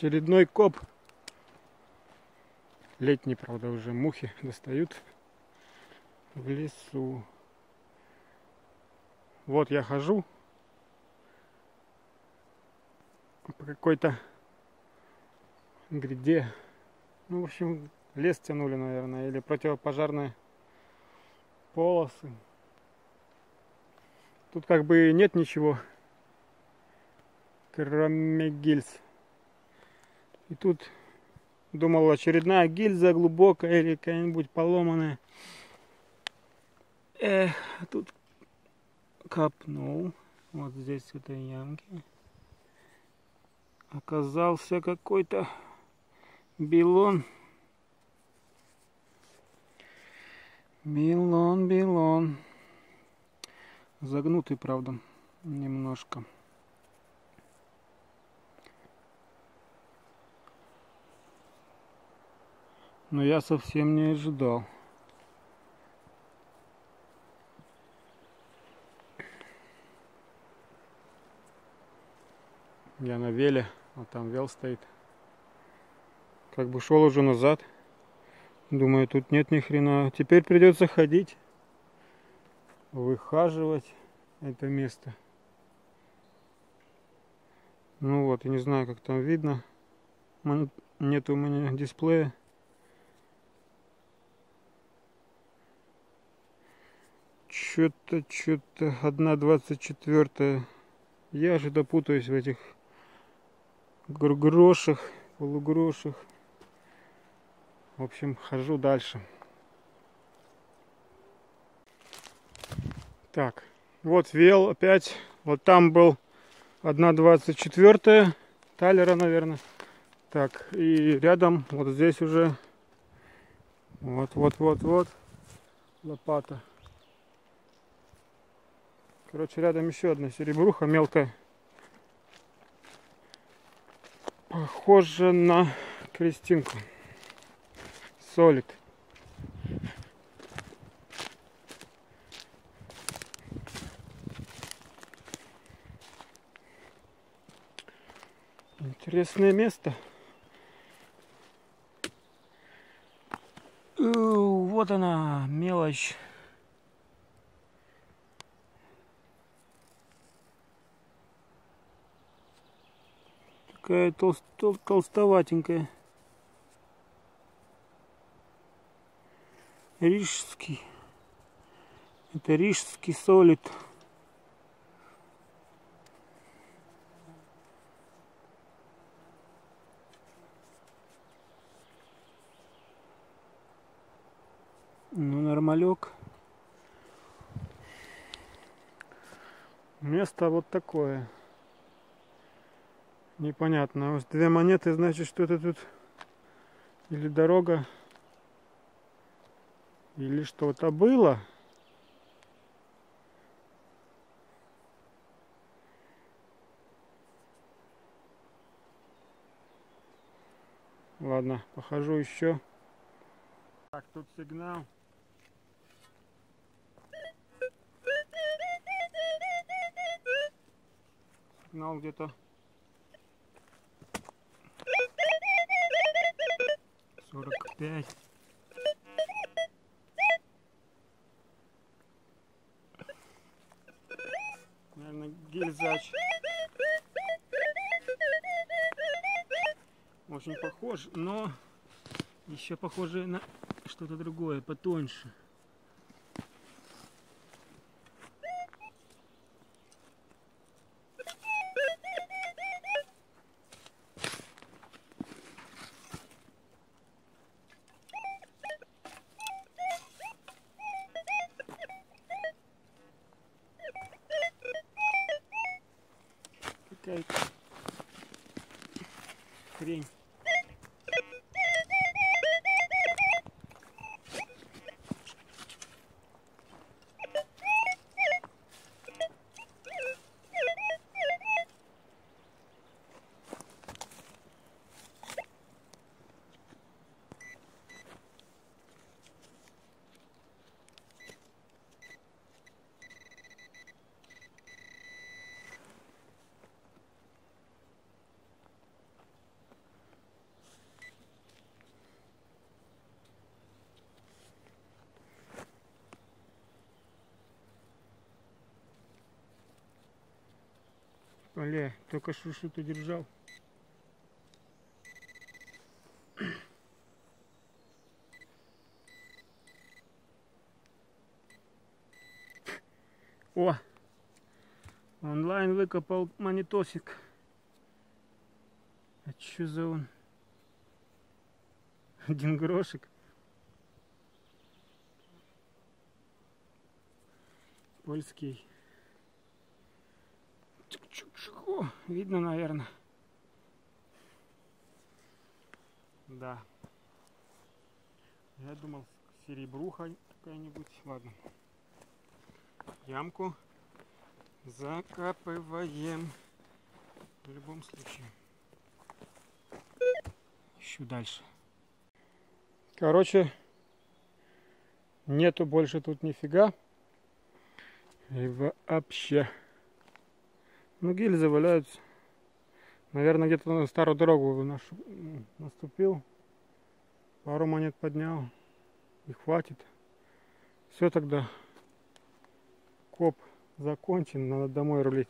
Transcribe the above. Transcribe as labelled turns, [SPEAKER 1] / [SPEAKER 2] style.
[SPEAKER 1] Очередной коп. Летний, правда, уже мухи достают в лесу. Вот я хожу по какой-то гряде. Ну, в общем, лес тянули, наверное, или противопожарные полосы. Тут как бы нет ничего, кроме гильз. И тут думал очередная гильза глубокая или какая-нибудь поломанная. Эх, а тут копнул. Вот здесь в этой ямке. Оказался какой-то билон. Билон, билон. Загнутый, правда, немножко. Но я совсем не ожидал. Я на веле, а там вел стоит. Как бы шел уже назад. Думаю, тут нет ни хрена. Теперь придется ходить, выхаживать это место. Ну вот, я не знаю, как там видно. Нет у меня дисплея. Что-то, что-то, одна двадцать четвертая. Я же допутаюсь в этих грошах, полугрошах. В общем, хожу дальше. Так, вот вел опять. Вот там был 1.24 талера, наверное. Так, и рядом, вот здесь уже, вот, вот, вот, вот, лопата. Короче, рядом еще одна серебруха мелкая. Похоже на крестинку солид. Интересное место. Вот она, мелочь. Такая толст, тол, толстоватенькая. Рижский. Это рижский солид. Ну, нормалек. Место вот такое. Непонятно. Вот две монеты, значит, что-то тут или дорога или что-то было. Ладно, похожу еще. Так, тут сигнал. Сигнал где-то сорок пять. гильзач. Очень похож, но еще похоже на что-то другое, потоньше. Какая-то хрень. Оле, только что что-то держал. О! Онлайн выкопал монитосик. А что за он? Один грошик. Польский. О, видно, наверное. Да. Я думал, серебруха какая-нибудь. Ладно. Ямку закапываем. В любом случае. Ищу дальше. Короче, нету больше тут нифига. И вообще. Ну, гильзы валяются. Наверное, где-то на старую дорогу наш наступил. Пару монет поднял. И хватит. Все тогда. Коп закончен. Надо домой рулить.